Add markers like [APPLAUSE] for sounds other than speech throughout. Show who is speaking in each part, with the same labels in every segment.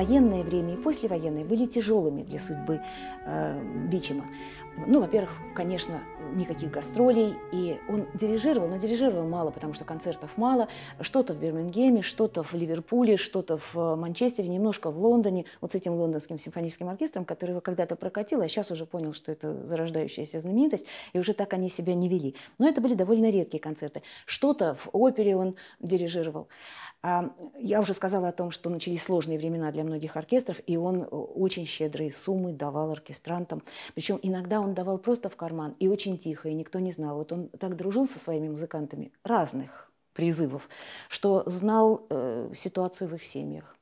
Speaker 1: военное время и послевоенное были тяжелыми для судьбы э, Бичема. Ну, во-первых, конечно, никаких гастролей, и он дирижировал, но дирижировал мало, потому что концертов мало. Что-то в Бирмингеме, что-то в Ливерпуле, что-то в э, Манчестере, немножко в Лондоне, вот с этим лондонским симфоническим оркестром, который его когда-то прокатил, а сейчас уже понял, что это зарождающаяся знаменитость, и уже так они себя не вели. Но это были довольно редкие концерты. Что-то в опере он дирижировал. А, я уже сказала о том, что начались сложные времена для многих оркестров, и он э, очень щедрые суммы давал оркестрантам. Причем иногда он давал просто в карман, и очень тихо, и никто не знал. Вот он так дружил со своими музыкантами разных призывов, что знал э, ситуацию в их семьях.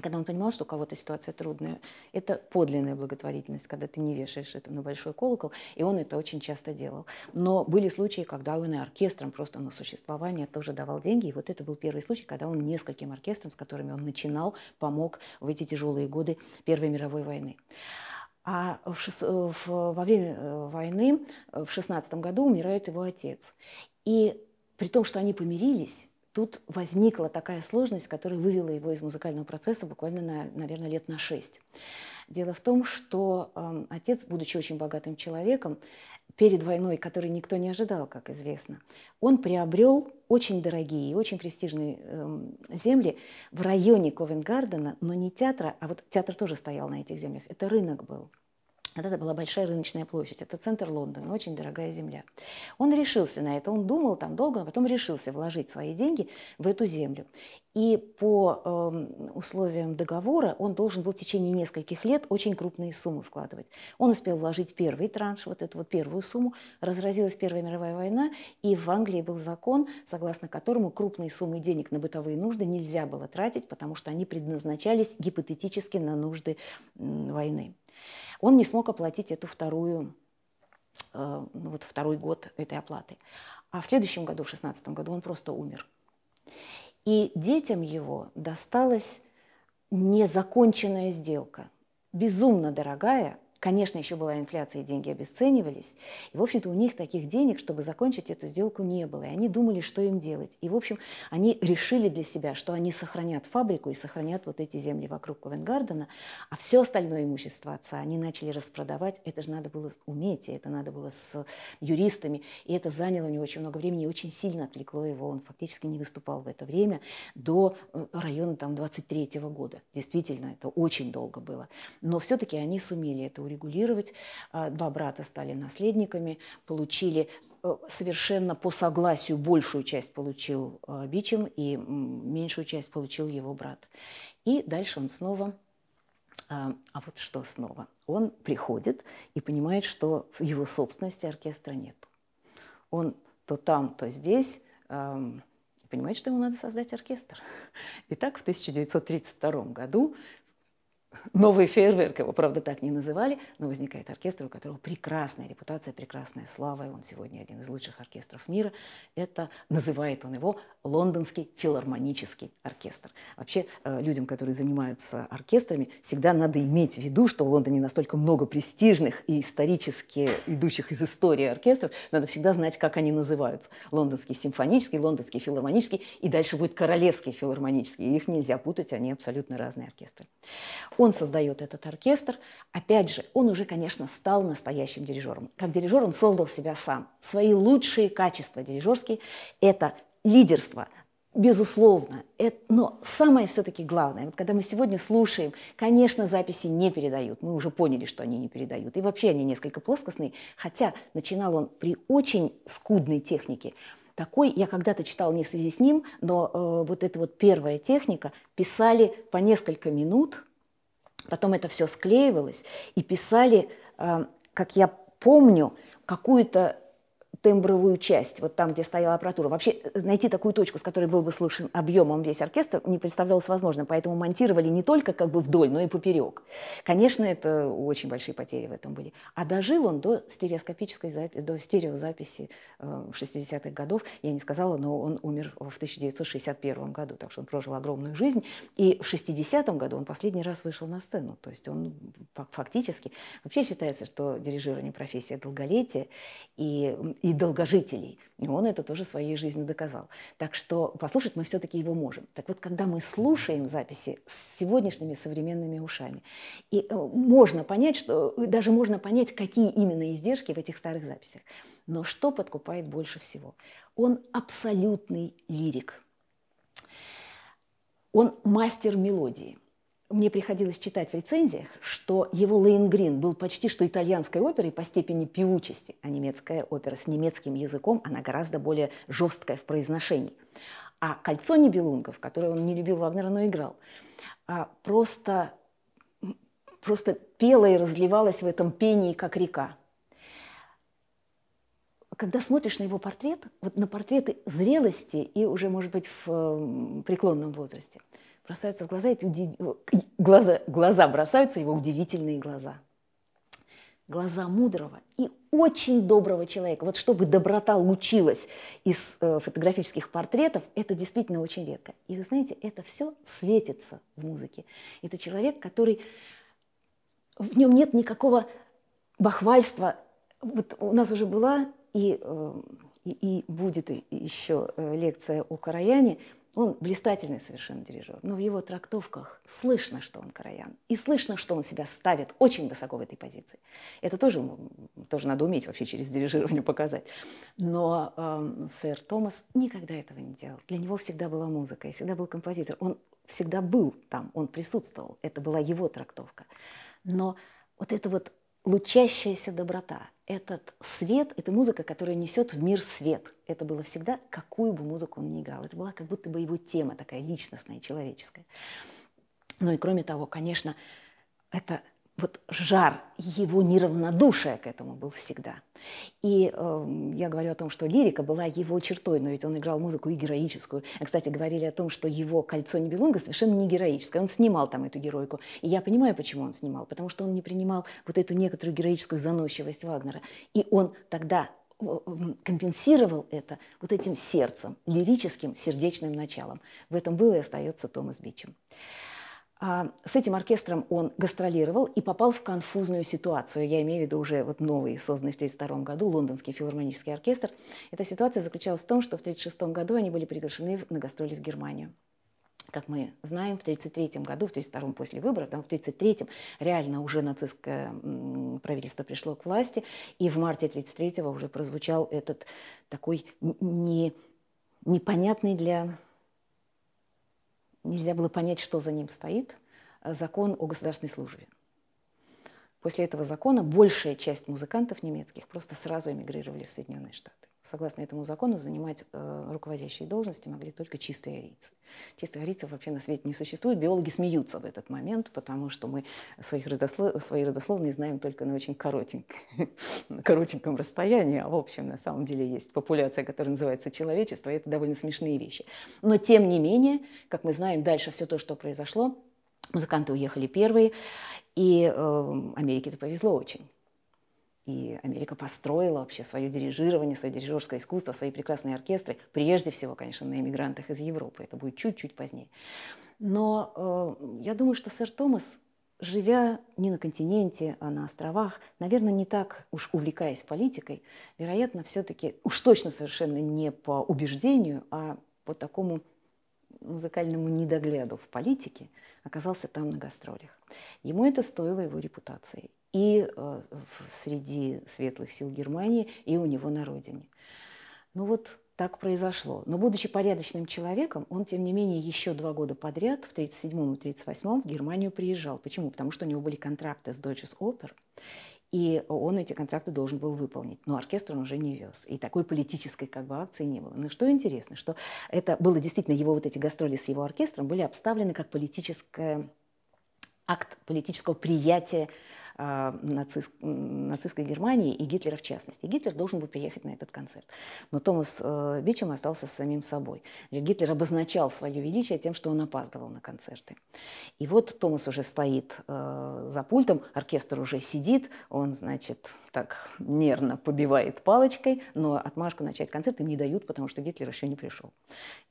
Speaker 1: Когда он понимал, что у кого-то ситуация трудная, это подлинная благотворительность, когда ты не вешаешь это на большой колокол, и он это очень часто делал. Но были случаи, когда он и оркестром просто на существование тоже давал деньги, и вот это был первый случай, когда он нескольким оркестрам, с которыми он начинал, помог в эти тяжелые годы Первой мировой войны. А в в... во время э, войны в 16 году умирает его отец. И при том, что они помирились, тут возникла такая сложность, которая вывела его из музыкального процесса буквально, на, наверное, лет на шесть. Дело в том, что э, отец, будучи очень богатым человеком, перед войной, который никто не ожидал, как известно, он приобрел очень дорогие и очень престижные э, земли в районе Ковенгардена, но не театра, а вот театр тоже стоял на этих землях, это рынок был. Вот это была большая рыночная площадь, это центр Лондона, очень дорогая земля. Он решился на это, он думал там долго, а потом решился вложить свои деньги в эту землю. И по э, условиям договора он должен был в течение нескольких лет очень крупные суммы вкладывать. Он успел вложить первый транш, вот эту вот первую сумму. Разразилась Первая мировая война, и в Англии был закон, согласно которому крупные суммы денег на бытовые нужды нельзя было тратить, потому что они предназначались гипотетически на нужды э, войны. Он не смог оплатить эту вторую, э, ну вот второй год этой оплаты. А в следующем году, в 16 году, он просто умер. И детям его досталась незаконченная сделка, безумно дорогая, Конечно, еще была инфляция, и деньги обесценивались. И, в общем-то, у них таких денег, чтобы закончить эту сделку, не было. И они думали, что им делать. И, в общем, они решили для себя, что они сохранят фабрику и сохранят вот эти земли вокруг Ковенгардена, а все остальное имущество отца они начали распродавать. Это же надо было уметь, и это надо было с юристами. И это заняло у него очень много времени и очень сильно отвлекло его. Он фактически не выступал в это время до э, района там, 23 -го года. Действительно, это очень долго было. Но все-таки они сумели это урегулировать. А, два брата стали наследниками, получили э, совершенно по согласию большую часть получил э, Бичем и меньшую часть получил его брат. И дальше он снова а, а вот что снова? Он приходит и понимает, что в его собственности оркестра нет. Он то там, то здесь понимает, что ему надо создать оркестр. [LAUGHS] И так в 1932 году новый фейерверк, его, правда, так не называли, но возникает оркестр, у которого прекрасная репутация, прекрасная слава, и он сегодня один из лучших оркестров мира. Это, называет он его, Лондонский филармонический оркестр. Вообще, э, людям, которые занимаются оркестрами, всегда надо иметь в виду, что в Лондоне настолько много престижных и исторически идущих из истории оркестров, надо всегда знать, как они называются. Лондонский симфонический, лондонский филармонический, и дальше будет королевский филармонический. Их нельзя путать, они абсолютно разные оркестры. Он создает этот оркестр. Опять же, он уже, конечно, стал настоящим дирижером. Как дирижер он создал себя сам. Свои лучшие качества дирижерские – это лидерство, Безусловно, это, но самое все-таки главное, вот когда мы сегодня слушаем, конечно, записи не передают, мы уже поняли, что они не передают, и вообще они несколько плоскостные, хотя начинал он при очень скудной технике. Такой я когда-то читал не в связи с ним, но э, вот эта вот первая техника писали по несколько минут, Потом это все склеивалось и писали, э, как я помню, какую-то тембровую часть, вот там, где стояла аппаратура. Вообще э, найти такую точку, с которой был бы слышен объемом весь оркестр, не представлялось возможным, поэтому монтировали не только как бы вдоль, но и поперек. Конечно, это очень большие потери в этом были. А дожил он до стереоскопической записи, до стереозаписи э, 60-х годов. Я не сказала, но он умер в 1961 году, так что он прожил огромную жизнь. И в 60-м году он последний раз вышел на сцену. То есть он фактически... Вообще считается, что дирижирование профессия долголетия, и, и и долгожителей. И он это тоже своей жизнью доказал. Так что послушать мы все-таки его можем. Так вот, когда мы слушаем записи с сегодняшними современными ушами, и э, можно понять, что даже можно понять, какие именно издержки в этих старых записях. Но что подкупает больше всего? Он абсолютный лирик. Он мастер мелодии мне приходилось читать в рецензиях, что его Лейнгрин был почти что итальянской оперой по степени певучести, а немецкая опера с немецким языком, она гораздо более жесткая в произношении. А «Кольцо Нибелунгов», которое он не любил Вагнера, но играл, а, просто, просто пела и разливалась в этом пении, как река. Когда смотришь на его портрет, вот на портреты зрелости и уже, может быть, в преклонном возрасте – бросаются в глаза эти удив... глаза, глаза бросаются его удивительные глаза. Глаза мудрого и очень доброго человека. Вот чтобы доброта лучилась из э, фотографических портретов, это действительно очень редко. И вы знаете, это все светится в музыке. Это человек, который в нем нет никакого бахвальства. Вот у нас уже была и, э, и, и будет еще э, лекция о Караяне – он блистательный совершенно дирижер, но в его трактовках слышно, что он караян. И слышно, что он себя ставит очень высоко в этой позиции. Это тоже, тоже надо уметь вообще через дирижирование показать. Но э, сэр Томас никогда этого не делал. Для него всегда была музыка, и всегда был композитор. Он всегда был там, он присутствовал. Это была его трактовка. Но вот это вот лучащаяся доброта, этот свет, это музыка, которая несет в мир свет. Это было всегда, какую бы музыку он ни играл. Это была как будто бы его тема такая личностная, человеческая. Ну и кроме того, конечно, это вот жар его неравнодушия к этому был всегда. И э, я говорю о том, что лирика была его чертой, но ведь он играл музыку и героическую. А, кстати, говорили о том, что его «Кольцо Нибелунга» совершенно не героическое. Он снимал там эту геройку. И я понимаю, почему он снимал. Потому что он не принимал вот эту некоторую героическую заносчивость Вагнера. И он тогда компенсировал это вот этим сердцем, лирическим, сердечным началом. В этом был и остается Томас Бичем. А, с этим оркестром он гастролировал и попал в конфузную ситуацию. Я имею в виду уже вот новый, созданный в 1932 году, Лондонский филармонический оркестр. Эта ситуация заключалась в том, что в 1936 году они были приглашены на гастроли в Германию. Как мы знаем, в 1933 году, в 1932 после выборов, да, в 1933 реально уже нацистское правительство пришло к власти, и в марте 1933 уже прозвучал этот такой не, непонятный для нельзя было понять, что за ним стоит, э, закон о государственной службе. После этого закона большая часть музыкантов немецких просто сразу эмигрировали в Соединенные Штаты. Согласно этому закону, занимать э, руководящие должности могли только чистые арийцы. Чистых арийцев вообще на свете не существует. Биологи смеются в этот момент, потому что мы своих родослов... свои родословные знаем только на очень коротеньком, [LAUGHS] коротеньком расстоянии. А в общем, на самом деле есть популяция, которая называется человечество, и это довольно смешные вещи. Но тем не менее, как мы знаем, дальше все то, что произошло, музыканты уехали первые, и э, Америке это повезло очень. И Америка построила вообще свое дирижирование, свое дирижерское искусство, свои прекрасные оркестры, прежде всего, конечно, на эмигрантах из Европы. Это будет чуть-чуть позднее. Но э, я думаю, что сэр Томас, живя не на континенте, а на островах, наверное, не так уж увлекаясь политикой, вероятно, все-таки, уж точно совершенно не по убеждению, а по такому музыкальному недогляду в политике, оказался там на гастролях. Ему это стоило его репутации и э, среди светлых сил Германии, и у него на родине. Ну вот так произошло. Но будучи порядочным человеком, он, тем не менее, еще два года подряд, в 1937 и 1938, в Германию приезжал. Почему? Потому что у него были контракты с Deutsches Oper, и он эти контракты должен был выполнить. Но оркестр он уже не вез. И такой политической как бы акции не было. Но что интересно, что это было действительно его вот эти гастроли с его оркестром были обставлены как политическое акт политического приятия нацист, нацистской Германии и Гитлера в частности. Гитлер должен был приехать на этот концерт. Но Томас э, Бичем остался с самим собой. Гитлер обозначал свое величие тем, что он опаздывал на концерты. И вот Томас уже стоит э, за пультом, оркестр уже сидит, он, значит, так нервно побивает палочкой, но отмашку начать концерт им не дают, потому что Гитлер еще не пришел.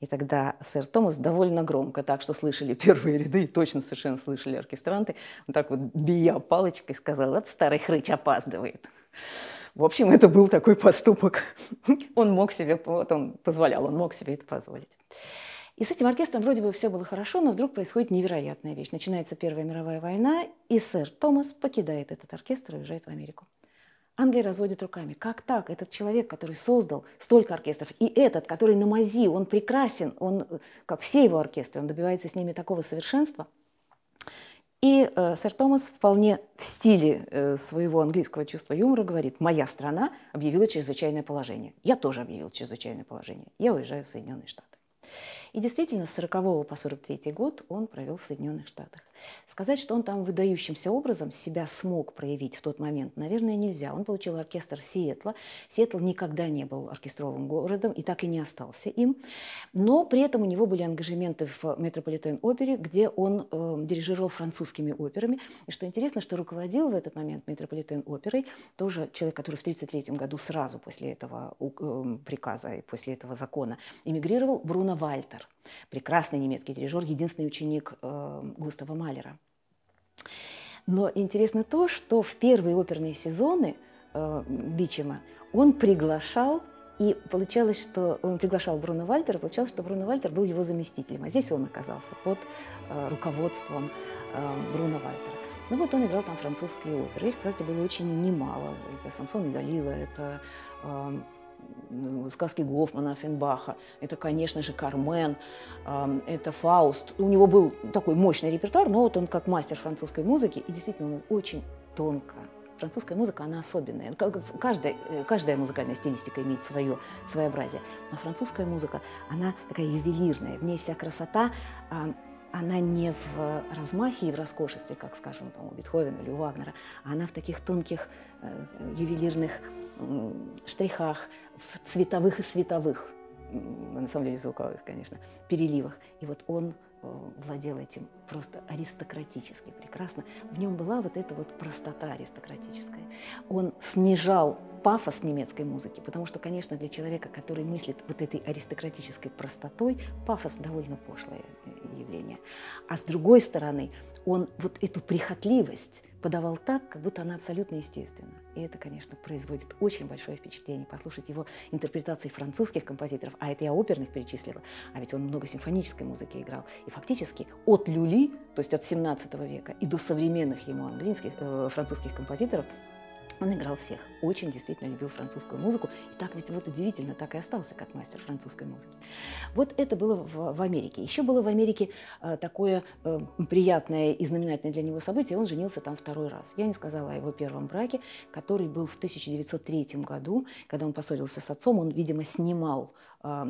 Speaker 1: И тогда сэр Томас довольно громко, так что слышали [LAUGHS] первые ряды, точно совершенно слышали оркестранты, вот так вот бия палочкой сказал, этот старый хрыч опаздывает. В общем, это был такой поступок. Он мог себе, вот он позволял, он мог себе это позволить. И с этим оркестром вроде бы все было хорошо, но вдруг происходит невероятная вещь. Начинается Первая мировая война, и сэр Томас покидает этот оркестр и уезжает в Америку. Англия разводит руками. Как так? Этот человек, который создал столько оркестров, и этот, который на мази, он прекрасен, он, как все его оркестры, он добивается с ними такого совершенства. И э, сэр Томас вполне в стиле э, своего английского чувства юмора говорит, моя страна объявила чрезвычайное положение. Я тоже объявил чрезвычайное положение. Я уезжаю в Соединенные Штаты. И действительно, с 40 по 43 год он провел в Соединенных Штатах. Сказать, что он там выдающимся образом себя смог проявить в тот момент, наверное, нельзя. Он получил оркестр Сиэтла. Сиэтл никогда не был оркестровым городом и так и не остался им. Но при этом у него были ангажементы в Метрополитен-опере, где он э, дирижировал французскими операми. И что интересно, что руководил в этот момент Метрополитен-оперой тоже человек, который в 1933 году сразу после этого э, приказа и после этого закона эмигрировал, Бруно Вальтер. Прекрасный немецкий дирижер, единственный ученик э, Густава Малера. Но интересно то, что в первые оперные сезоны э, Бичема он приглашал, и получалось, что он приглашал Бруно Вальтера, получалось, что Бруно Вальтер был его заместителем, а здесь он оказался под э, руководством э, Бруно Вальтера. Ну вот он играл там французские оперы. Их, кстати, было очень немало. Это Самсон и Далила, это э, сказки Гофмана, Фенбаха, это, конечно же, Кармен, это Фауст. У него был такой мощный репертуар, но вот он как мастер французской музыки, и действительно он очень тонко французская музыка, она особенная. Каждая, э, каждая музыкальная стилистика имеет свое своеобразие. Но французская музыка, она такая ювелирная, в ней вся красота, она не в размахе и в роскошести, как, скажем, там, у Бетховена или у Вагнера, а она в таких тонких э, ювелирных штрихах, в цветовых и световых, на самом деле звуковых, конечно, переливах. И вот он э, владел этим просто аристократически прекрасно. В нем была вот эта вот простота аристократическая. Он снижал пафос немецкой музыки, потому что, конечно, для человека, который мыслит вот этой аристократической простотой, пафос довольно пошлое явление. А с другой стороны, он вот эту прихотливость подавал так, как будто она абсолютно естественна. И это, конечно, производит очень большое впечатление. Послушать его интерпретации французских композиторов, а это я оперных перечислила, а ведь он много симфонической музыки играл. И фактически от люли, то есть от 17 века, и до современных ему английских, э, французских композиторов он играл всех. Очень действительно любил французскую музыку. И так ведь вот удивительно, так и остался как мастер французской музыки. Вот это было в, в Америке. Еще было в Америке э, такое э, приятное и знаменательное для него событие. Он женился там второй раз. Я не сказала о его первом браке, который был в 1903 году, когда он поссорился с отцом. Он, видимо, снимал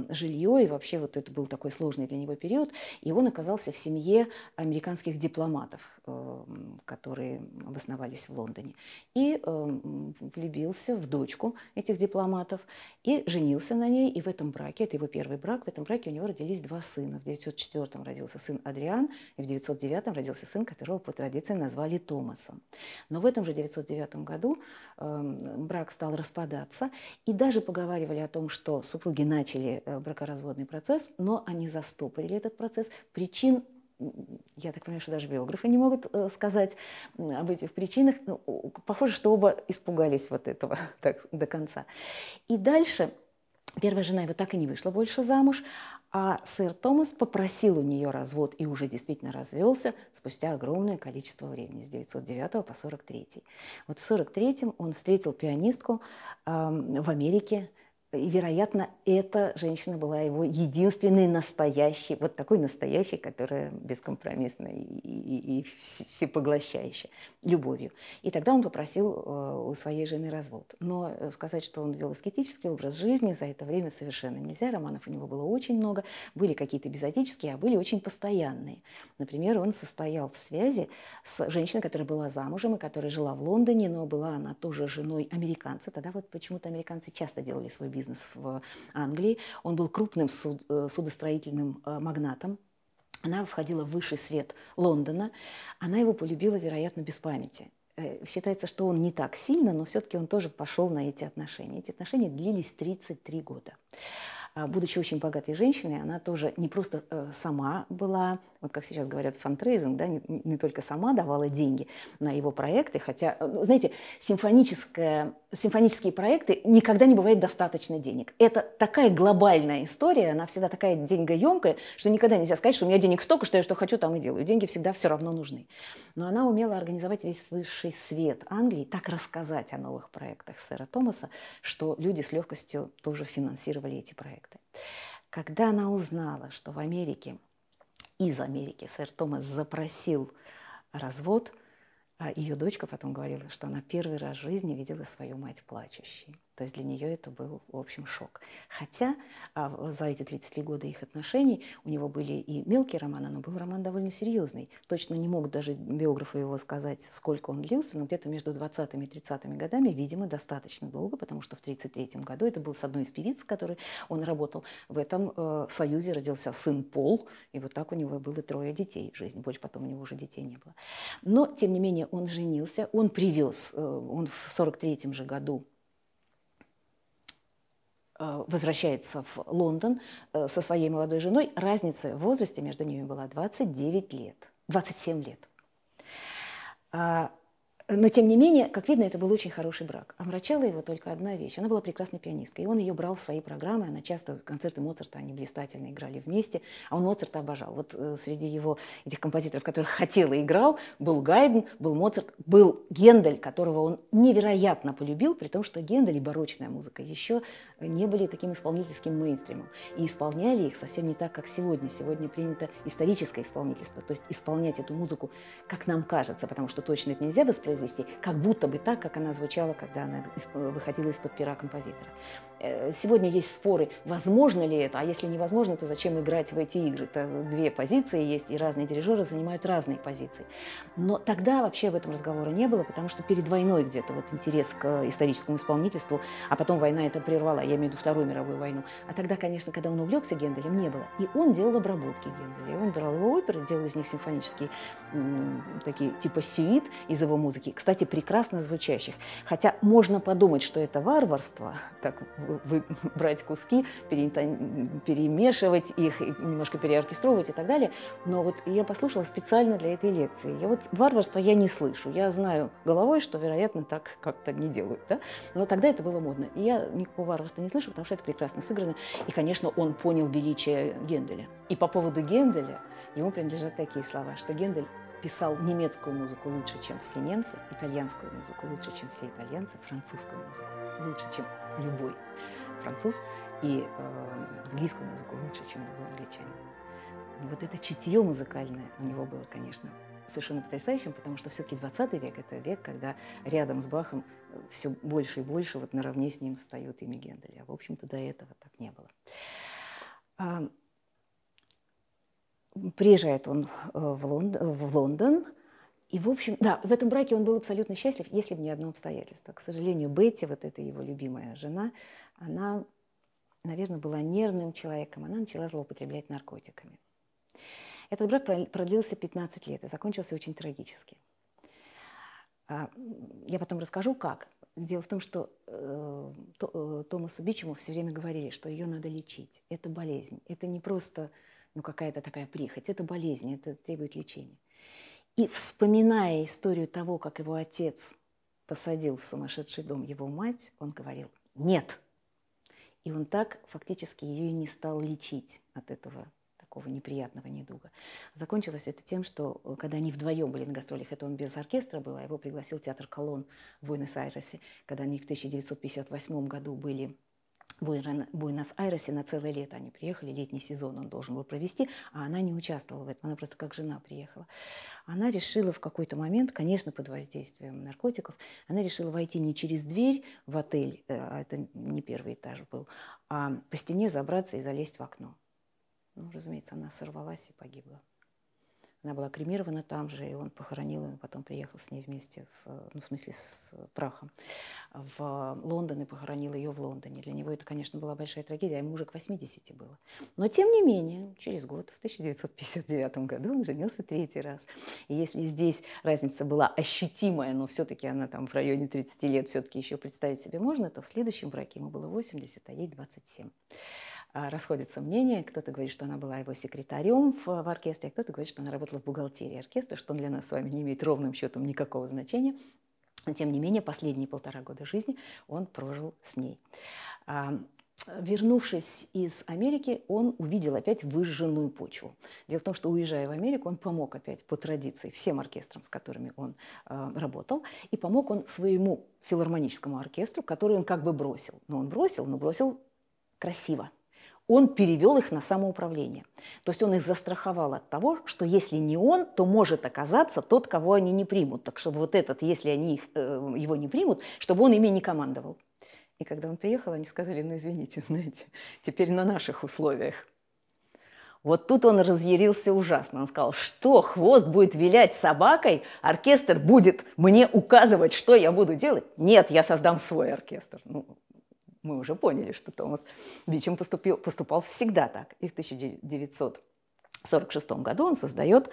Speaker 1: жилье, и вообще вот это был такой сложный для него период, и он оказался в семье американских дипломатов, эм, которые обосновались в Лондоне, и эм, влюбился в дочку этих дипломатов, и женился на ней, и в этом браке, это его первый брак, в этом браке у него родились два сына. В 904 родился сын Адриан, и в 909 родился сын, которого по традиции назвали Томасом. Но в этом же 909 году э, брак стал распадаться, и даже поговаривали о том, что супруги начали начали э, бракоразводный процесс, но они застопорили этот процесс. Причин я так понимаю, что даже биографы не могут э, сказать об этих причинах. Но похоже, что оба испугались вот этого [LAUGHS] так, до конца. И дальше первая жена его так и не вышла больше замуж, а сэр Томас попросил у нее развод и уже действительно развелся спустя огромное количество времени, с 909 по 43. Вот в 43 он встретил пианистку э, в Америке, и, вероятно, эта женщина была его единственной настоящей, вот такой настоящей, которая бескомпромиссная и, и, и всепоглощающая, любовью. И тогда он попросил э, у своей жены развод. Но сказать, что он вел аскетический образ жизни, за это время совершенно нельзя. Романов у него было очень много. Были какие-то эпизодические, а были очень постоянные. Например, он состоял в связи с женщиной, которая была замужем и которая жила в Лондоне, но была она тоже женой американца. Тогда вот почему-то американцы часто делали свой бизнес бизнес в Англии. Он был крупным суд, э, судостроительным э, магнатом. Она входила в высший свет Лондона. Она его полюбила, вероятно, без памяти. Э, считается, что он не так сильно, но все-таки он тоже пошел на эти отношения. Эти отношения длились 33 года. А, будучи очень богатой женщиной, она тоже не просто сама была, вот как сейчас говорят, фандрейзинг, да, не, не только сама давала деньги на его проекты, хотя, э, ну, знаете, симфонические проекты никогда не бывает достаточно денег. Это такая глобальная история, она всегда такая деньгоемкая, что никогда нельзя сказать, что у меня денег столько, что я что хочу, там и делаю. Деньги всегда все равно нужны. Но она умела организовать весь высший свет Англии, так рассказать о новых проектах сэра Томаса, что люди с легкостью тоже финансировали эти проекты. Когда она узнала, что в Америке, из Америки сэр Томас запросил развод, а ее дочка потом говорила, что она первый раз в жизни видела свою мать плачущей. То есть для нее это был, в общем, шок. Хотя а, за эти 33 года их отношений у него были и мелкие романы, но был роман довольно серьезный. Точно не могут даже биографы его сказать, сколько он длился, но где-то между 20 и 30 годами, видимо, достаточно долго, потому что в 1933 году это был с одной из певиц, с которой он работал. В этом э, союзе родился сын Пол, и вот так у него было трое детей в жизни. Больше потом у него уже детей не было. Но, тем не менее, он женился, он привез, э, он в 1943 же году возвращается в Лондон э, со своей молодой женой. Разница в возрасте между ними была 29 лет, 27 лет. А, но, тем не менее, как видно, это был очень хороший брак. Омрачала его только одна вещь. Она была прекрасной пианисткой. И он ее брал в свои программы. Она часто, концерты Моцарта, они блистательно играли вместе. А он Моцарта обожал. Вот э, среди его этих композиторов, которых [LAUGHS] хотел и играл, был Гайден, был Моцарт, был Гендель, которого он невероятно полюбил, при том, что Гендель и барочная музыка еще не были таким исполнительским мейнстримом. И исполняли их совсем не так, как сегодня. Сегодня принято историческое исполнительство. То есть исполнять эту музыку, как нам кажется, потому что точно это нельзя воспроизвести, воспроизвести, как будто бы так, как она звучала, когда она выходила из-под пера композитора. Э, сегодня есть споры, возможно ли это, а если невозможно, то зачем играть в эти игры? Это две позиции есть, и разные дирижеры занимают разные позиции. Но тогда вообще об этом разговора не было, потому что перед войной где-то вот интерес к историческому исполнительству, а потом война это прервала, я имею в виду Вторую мировую войну. А тогда, конечно, когда он увлекся Генделем, не было. И он делал обработки Генделя. Он брал его оперы, делал из них симфонические такие типа сюит из его музыки, кстати, прекрасно звучащих. Хотя можно подумать, что это варварство, так вы, брать куски, перемешивать их, немножко переоркестровывать и так далее. Но вот я послушала специально для этой лекции. Я вот варварство я не слышу. Я знаю головой, что, вероятно, так как-то не делают. Да? Но тогда это было модно. И я никакого варварства не слышу, потому что это прекрасно сыграно. И, конечно, он понял величие Генделя. И по поводу Генделя ему принадлежат такие слова, что Гендель писал немецкую музыку лучше, чем все немцы, итальянскую музыку лучше, чем все итальянцы, французскую музыку лучше, чем любой француз, и э, английскую музыку лучше, чем любой англичанин. И вот это чутье музыкальное у него было, конечно, совершенно потрясающим, потому что все-таки 20 век – это век, когда рядом с Бахом все больше и больше вот наравне с ним встают имя Генделя. А, в общем-то, до этого так не было. Приезжает он э, в Лондон, в Лондон, и, в общем, да, в этом браке он был абсолютно счастлив, если бы не одно обстоятельство. К сожалению, Бетти, вот эта его любимая жена, она, наверное, была нервным человеком, она начала злоупотреблять наркотиками. Этот брак продлился 15 лет и закончился очень трагически. А, я потом расскажу, как. Дело в том, что э, э, Томасу Бичему все время говорили, что ее надо лечить. Это болезнь. Это не просто ну, какая-то такая прихоть. Это болезнь, это требует лечения. И вспоминая историю того, как его отец посадил в сумасшедший дом его мать, он говорил «нет». И он так фактически ее и не стал лечить от этого такого неприятного недуга. Закончилось это тем, что э, когда они вдвоем были на гастролях, это он без оркестра был, а его пригласил театр Колон в Буэнос-Айресе, когда они в 1958 году были Буэнос-Айресе на целое лето они приехали, летний сезон он должен был провести, а она не участвовала в этом, она просто как жена приехала. Она решила в какой-то момент, конечно, под воздействием наркотиков, она решила войти не через дверь в отель, э, а это не первый этаж был, а по стене забраться и залезть в окно. Ну, разумеется, она сорвалась и погибла. Она была кремирована там же, и он похоронил ее, потом приехал с ней вместе, в, ну, в смысле, с прахом, в Лондон и похоронил ее в Лондоне. Для него это, конечно, была большая трагедия, а ему уже к 80 было. Но, тем не менее, через год, в 1959 году, он женился третий раз. И если здесь разница была ощутимая, но все-таки она там в районе 30 лет все-таки еще представить себе можно, то в следующем браке ему было 80, а ей 27. А, расходятся мнения. Кто-то говорит, что она была его секретарем в, в оркестре, а кто-то говорит, что она работала в бухгалтерии оркестра, что для нас с вами не имеет ровным счетом никакого значения. Тем не менее, последние полтора года жизни он прожил с ней. А, вернувшись из Америки, он увидел опять выжженную почву. Дело в том, что уезжая в Америку, он помог опять по традиции всем оркестрам, с которыми он э, работал, и помог он своему филармоническому оркестру, который он как бы бросил. Но он бросил, но бросил красиво. Он перевел их на самоуправление. То есть он их застраховал от того, что если не он, то может оказаться тот, кого они не примут. Так чтобы вот этот, если они их, э, его не примут, чтобы он ими не командовал. И когда он приехал, они сказали, ну извините, [LAUGHS] знаете, теперь на наших условиях. Вот тут он разъярился ужасно. Он сказал, что хвост будет вилять собакой, оркестр будет мне указывать, что я буду делать. Нет, я создам свой оркестр. Ну, мы уже поняли, что Томас Бичем поступил, поступал всегда так. И в 1946 году он создает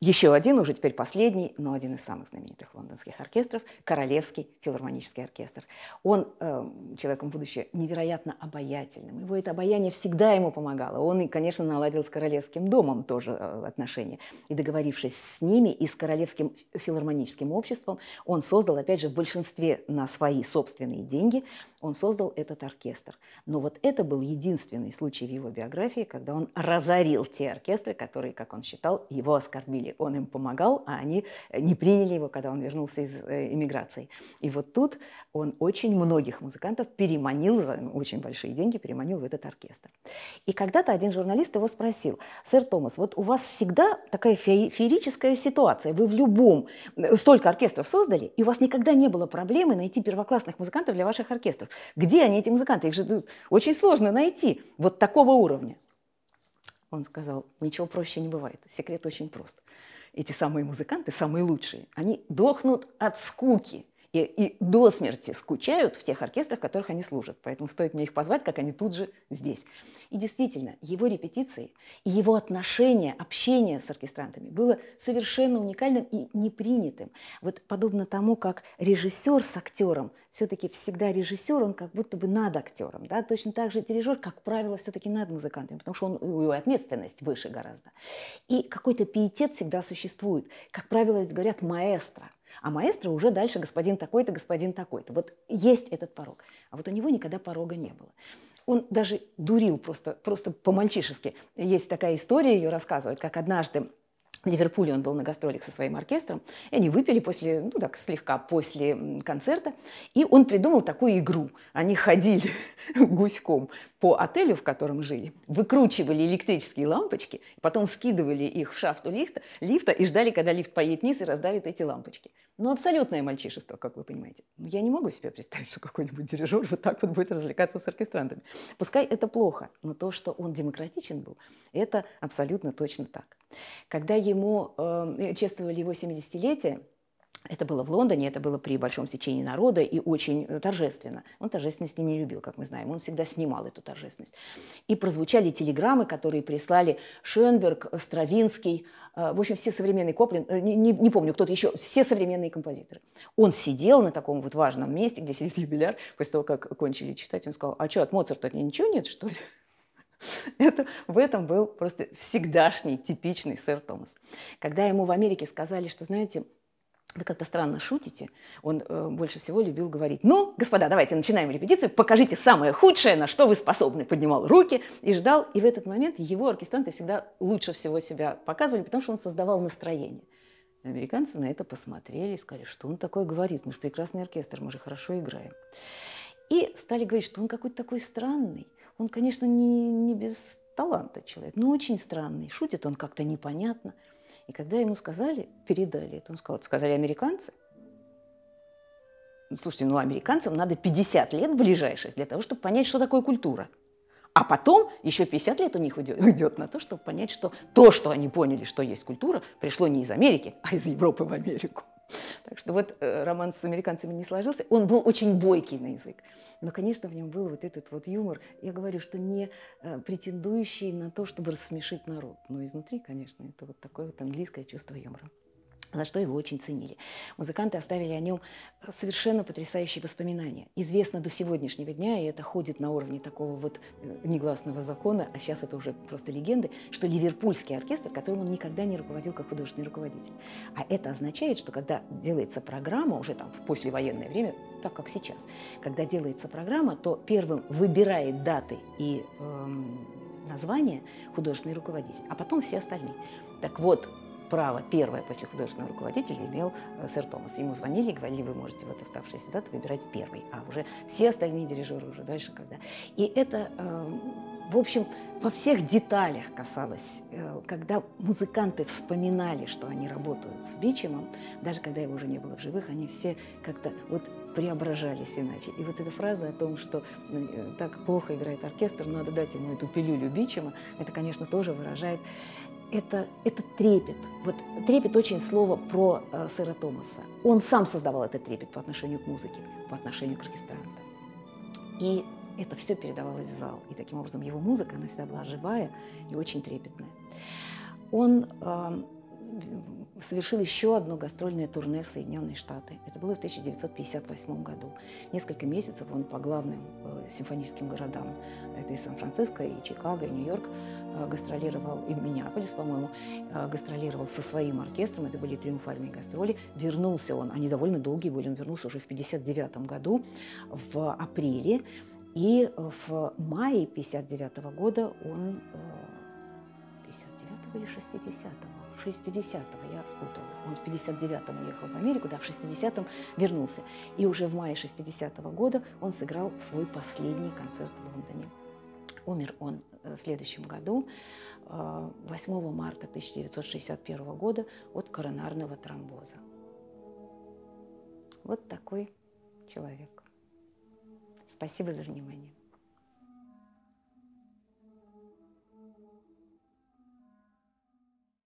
Speaker 1: еще один, уже теперь последний, но один из самых знаменитых лондонских оркестров, Королевский филармонический оркестр. Он, э, человеком будущее, невероятно обаятельным. Его это обаяние всегда ему помогало. Он, конечно, наладил с Королевским домом тоже э, отношения. И договорившись с ними и с Королевским филармоническим обществом, он создал, опять же, в большинстве на свои собственные деньги, он создал этот оркестр. Но вот это был единственный случай в его биографии, когда он разорил те оркестры, которые, как он считал, его оскорбили он им помогал, а они не приняли его, когда он вернулся из эмиграции. И вот тут он очень многих музыкантов переманил за очень большие деньги, переманил в этот оркестр. И когда-то один журналист его спросил, сэр Томас, вот у вас всегда такая феерическая ситуация, вы в любом, столько оркестров создали, и у вас никогда не было проблемы найти первоклассных музыкантов для ваших оркестров. Где они, эти музыканты? Их же очень сложно найти, вот такого уровня. Он сказал, ничего проще не бывает. Секрет очень прост. Эти самые музыканты, самые лучшие, они дохнут от скуки и, и до смерти скучают в тех оркестрах, в которых они служат. Поэтому стоит мне их позвать, как они тут же здесь. И действительно, его репетиции и его отношение, общение с оркестрантами было совершенно уникальным и непринятым. Вот подобно тому, как режиссер с актером, все-таки всегда режиссер, он как будто бы над актером. Да? Точно так же дирижер, как правило, все-таки над музыкантами, потому что он, у него ответственность выше гораздо. И какой-то пиетет всегда существует. Как правило, говорят маэстро – а маэстро уже дальше господин такой-то, господин такой-то. Вот есть этот порог. А вот у него никогда порога не было. Он даже дурил просто, просто по-мальчишески. Есть такая история, ее рассказывают, как однажды в Ливерпуле он был на гастролях со своим оркестром, и они выпили после, ну так, слегка после концерта, и он придумал такую игру. Они ходили [LAUGHS] гуськом по отелю, в котором жили, выкручивали электрические лампочки, потом скидывали их в шафту лифта, лифта и ждали, когда лифт поедет вниз и раздавит эти лампочки. Ну, абсолютное мальчишество, как вы понимаете. Но я не могу себе представить, что какой-нибудь дирижер вот так вот будет развлекаться с оркестрантами. Пускай это плохо, но то, что он демократичен был, это абсолютно точно так. Когда ему э, чествовали его 70-летие, это было в Лондоне, это было при большом сечении народа и очень э, торжественно. Он торжественности не любил, как мы знаем, он всегда снимал эту торжественность. И прозвучали телеграммы, которые прислали Шенберг, Стравинский, э, в общем, все современные Коплин, не, не, не помню, кто-то еще, все современные композиторы. Он сидел на таком вот важном месте, где сидит [LAUGHS] юбиляр, после того, как кончили читать, он сказал, а что, от Моцарта ничего нет, что ли? [LAUGHS] Это, в этом был просто всегдашний, типичный сэр Томас. Когда ему в Америке сказали, что, знаете, вы как-то странно шутите. Он э, больше всего любил говорить, ну, господа, давайте начинаем репетицию, покажите самое худшее, на что вы способны. Поднимал руки и ждал. И в этот момент его оркестранты всегда лучше всего себя показывали, потому что он создавал настроение. Американцы на это посмотрели и сказали, что он такое говорит, мы же прекрасный оркестр, мы же хорошо играем. И стали говорить, что он какой-то такой странный. Он, конечно, не, не без таланта человек, но очень странный. Шутит он как-то непонятно. И когда ему сказали, передали это, он сказал, сказали американцы. Слушайте, ну американцам надо 50 лет ближайших для того, чтобы понять, что такое культура. А потом еще 50 лет у них уйдет на то, чтобы понять, что то, что они поняли, что есть культура, пришло не из Америки, а из Европы в Америку. Так что вот э, роман с американцами не сложился. Он был очень бойкий на язык. Но, конечно, в нем был вот этот вот юмор. Я говорю, что не э, претендующий на то, чтобы рассмешить народ. Но изнутри, конечно, это вот такое вот английское чувство юмора. За что его очень ценили. Музыканты оставили о нем совершенно потрясающие воспоминания. Известно до сегодняшнего дня, и это ходит на уровне такого вот э, негласного закона, а сейчас это уже просто легенды, что Ливерпульский оркестр, которым он никогда не руководил как художественный руководитель. А это означает, что когда делается программа, уже там в послевоенное время, так как сейчас, когда делается программа, то первым выбирает даты и эм, название художественный руководитель, а потом все остальные. Так вот, право первое после художественного руководителя имел э, сэр Томас. Ему звонили и говорили, вы можете вот оставшиеся даты выбирать первый, а уже все остальные дирижеры уже дальше когда. И это, эм, в общем, во всех деталях касалось, э, когда музыканты вспоминали, что они работают с Бичемом, даже когда его уже не было в живых, они все как-то вот преображались иначе. И вот эта фраза о том, что э, так плохо играет оркестр, надо дать ему эту пилюлю Бичема, это, конечно, тоже выражает это, это трепет. Вот трепет очень слово про э, сэра Томаса. Он сам создавал этот трепет по отношению к музыке, по отношению к оркестрантам. И это все передавалось в зал. И таким образом его музыка, она всегда была живая и очень трепетная. Он э, совершил еще одно гастрольное турне в Соединенные Штаты. Это было в 1958 году. Несколько месяцев он по главным э, симфоническим городам, это и Сан-Франциско, и Чикаго, и Нью-Йорк, э, гастролировал, и Миннеаполис, по-моему, э, гастролировал со своим оркестром, это были триумфальные гастроли. Вернулся он, они довольно долгие были, он вернулся уже в 1959 году, в апреле, и в мае 1959 года он 59 или 60 60-го, я спутала. Он в 59-м уехал в Америку, да, в 60-м вернулся. И уже в мае 60-го года он сыграл свой последний концерт в Лондоне. Умер он э, в следующем году, 8 э, марта 1961 года от коронарного тромбоза. Вот такой человек. Спасибо за внимание.